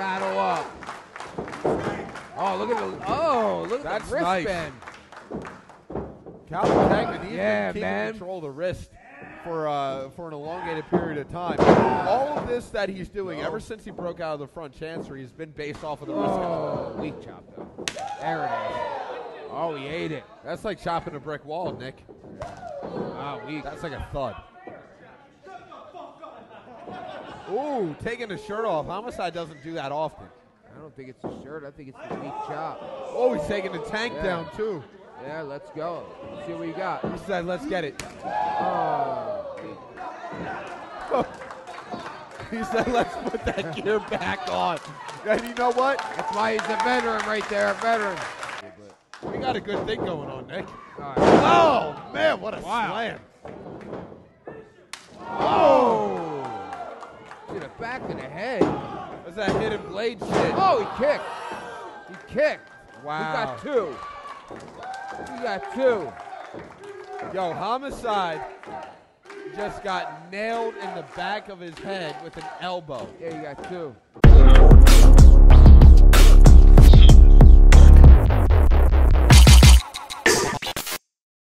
saddle up. Oh, look at the oh, look at the wristband. Nice. Calvin he's yeah, been man. control the wrist for uh, for an elongated period of time. All of this that he's doing ever since he broke out of the front chancery has been based off of the wrist. Oh, weak chop though. There it is. Oh, he ate it. That's like chopping a brick wall, Nick. Oh, weak. That's like a thud. Ooh, taking the shirt off. Homicide doesn't do that often. I don't think it's a shirt. I think it's the weak chop. Oh, he's taking the tank Yeah. down too. Yeah, let's go. Let's see what you got. He said, "Let's get it." Oh, He said, "Let's put that gear back on." And you know what? that's why he's a veteran right there, a veteran. We got a good thing going on, Nick. All right. Oh man, what a Wow. slam! To the back of the head. That's that hidden blade shit. Oh, he kicked. He kicked. Wow. He got two. He got two. Yo, homicide just got nailed in the back of his head with an elbow. Yeah, you got two.